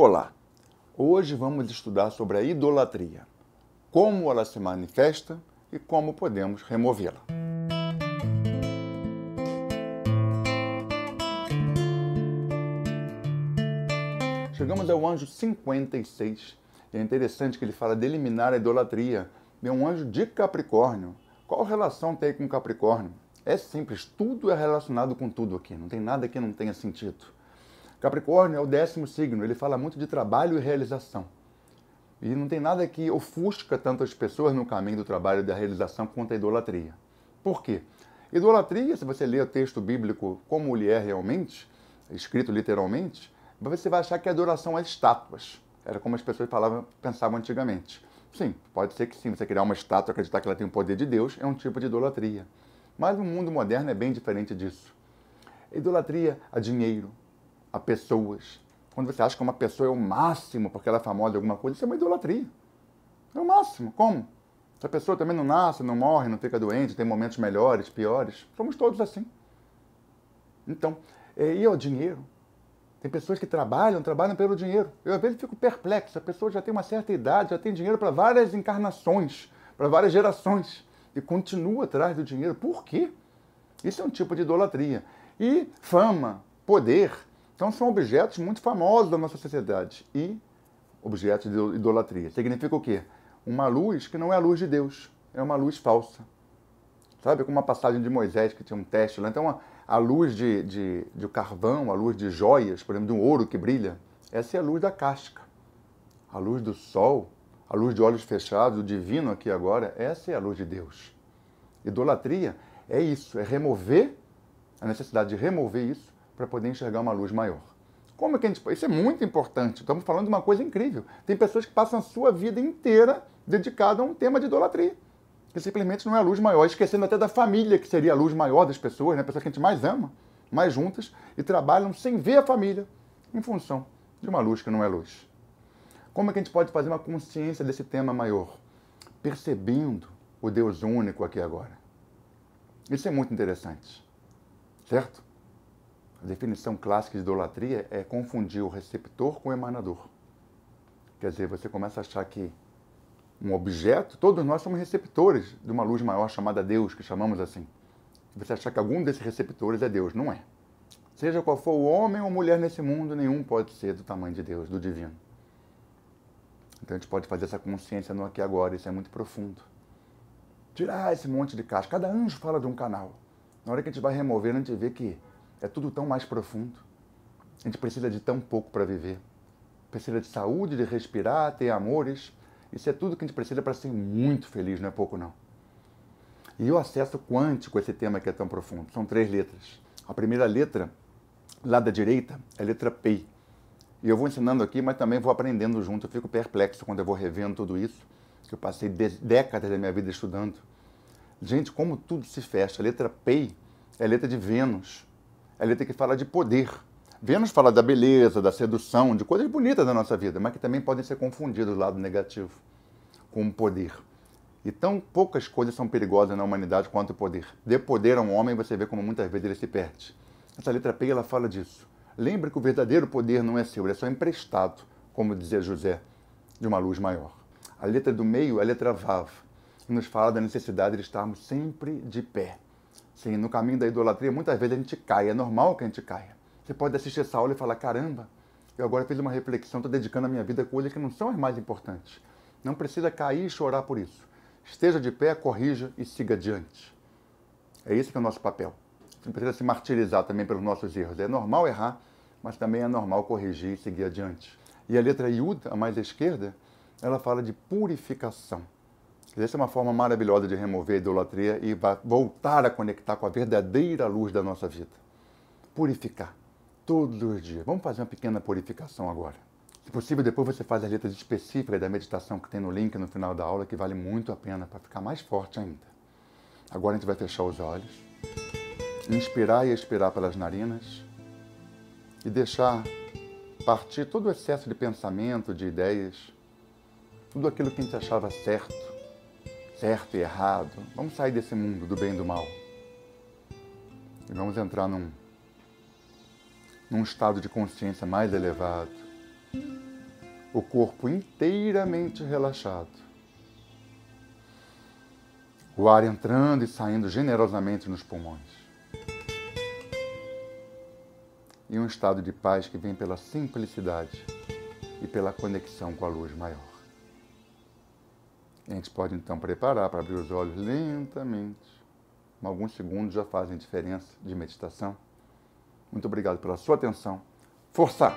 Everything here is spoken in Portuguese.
Olá! Hoje vamos estudar sobre a idolatria, como ela se manifesta e como podemos removê-la. Chegamos ao anjo 56. E é interessante que ele fala de eliminar a idolatria. É um anjo de Capricórnio. Qual relação tem com Capricórnio? É simples, tudo é relacionado com tudo aqui, não tem nada que não tenha sentido. Capricórnio é o décimo signo, ele fala muito de trabalho e realização. E não tem nada que ofusca tanto as pessoas no caminho do trabalho e da realização quanto a idolatria. Por quê? Idolatria, se você ler o texto bíblico como ele é realmente, escrito literalmente, você vai achar que é adoração às estátuas. Era como as pessoas falavam, pensavam antigamente. Sim, pode ser que sim, você criar uma estátua e acreditar que ela tem o poder de Deus é um tipo de idolatria. Mas o mundo moderno é bem diferente disso. Idolatria a dinheiro, a pessoas. Quando você acha que uma pessoa é o máximo porque ela é famosa de alguma coisa, isso é uma idolatria. É o máximo. Como? Se a pessoa também não nasce, não morre, não fica doente, tem momentos melhores, piores, somos todos assim. Então, é, e ao dinheiro? Tem pessoas que trabalham, trabalham pelo dinheiro. Eu às vezes fico perplexo. A pessoa já tem uma certa idade, já tem dinheiro para várias encarnações, para várias gerações e continua atrás do dinheiro. Por quê? Isso é um tipo de idolatria. E fama, poder, então são objetos muito famosos da nossa sociedade. E objetos de idolatria. Significa o quê? Uma luz que não é a luz de Deus, é uma luz falsa. Sabe, como uma passagem de Moisés que tinha um teste lá. Então, a, luz de, de, de carvão, a luz de joias, por exemplo, de um ouro que brilha, essa é a luz da casca. A luz do sol a luz de olhos fechados, o divino aqui agora, essa é a luz de Deus. Idolatria é isso, é remover a necessidade de remover isso para poder enxergar uma luz maior. Como é que a gente. Isso é muito importante. Estamos falando de uma coisa incrível. Tem pessoas que passam a sua vida inteira dedicada a um tema de idolatria. Que simplesmente não é a luz maior, esquecendo até da família, que seria a luz maior das pessoas, né? pessoas que a gente mais ama, mais juntas, e trabalham sem ver a família, em função de uma luz que não é luz. Como é que a gente pode fazer uma consciência desse tema maior? Percebendo o Deus único aqui agora. Isso é muito interessante, certo? A definição clássica de idolatria é confundir o receptor com o emanador. Quer dizer, você começa a achar que um objeto, todos nós somos receptores de uma luz maior chamada Deus, que chamamos assim. Você achar que algum desses receptores é Deus, não é. Seja qual for o homem ou mulher nesse mundo, nenhum pode ser do tamanho de Deus, do divino. Então a gente pode fazer essa consciência no aqui e agora, isso é muito profundo. Tirar esse monte de caixa. Cada anjo fala de um canal. Na hora que a gente vai remover, a gente vê que é tudo tão mais profundo. A gente precisa de tão pouco para viver. Precisa de saúde, de respirar, ter amores. Isso é tudo que a gente precisa para ser muito feliz, não é pouco não. E o acesso quântico, esse tema que é tão profundo, são três letras. A primeira letra, lá da direita, é a letra P e eu vou ensinando aqui, mas também vou aprendendo junto. Eu fico perplexo quando eu vou revendo tudo isso, que eu passei décadas da minha vida estudando. Gente, como tudo se fecha. A letra P é a letra de Vênus. É a letra que fala de poder. Vênus fala da beleza, da sedução, de coisas bonitas da nossa vida, mas que também podem ser confundidas do lado negativo com o poder. E tão poucas coisas são perigosas na humanidade quanto o poder. Dê poder a um homem, você vê como muitas vezes ele se perde. Essa letra P, ela fala disso. Lembre que o verdadeiro poder não é seu, ele é só emprestado, como dizia José, de uma luz maior. A letra do meio é a letra Vav, que nos fala da necessidade de estarmos sempre de pé. Sim, no caminho da idolatria, muitas vezes a gente cai, é normal que a gente caia. Você pode assistir essa aula e falar: caramba, eu agora fiz uma reflexão, estou dedicando a minha vida a coisas que não são as mais importantes. Não precisa cair e chorar por isso. Esteja de pé, corrija e siga adiante. É esse que é o nosso papel. Você não precisa se martirizar também pelos nossos erros. É normal errar, mas também é normal corrigir e seguir adiante. E a letra Yud, a mais à esquerda, ela fala de purificação. Essa é uma forma maravilhosa de remover a idolatria e voltar a conectar com a verdadeira luz da nossa vida. Purificar todos os dias. Vamos fazer uma pequena purificação agora. Se possível, depois você faz as letras específicas da meditação que tem no link no final da aula, que vale muito a pena para ficar mais forte ainda. Agora a gente vai fechar os olhos, inspirar e expirar pelas narinas e deixar partir todo o excesso de pensamento, de ideias, tudo aquilo que a gente achava certo, certo e errado. Vamos sair desse mundo do bem e do mal. E vamos entrar num, num estado de consciência mais elevado, O corpo inteiramente relaxado. O ar entrando e saindo generosamente nos pulmões. E um estado de paz que vem pela simplicidade e pela conexão com a luz maior. A gente pode então preparar para abrir os olhos lentamente. Alguns segundos já fazem diferença de meditação. Muito obrigado pela sua atenção. Força!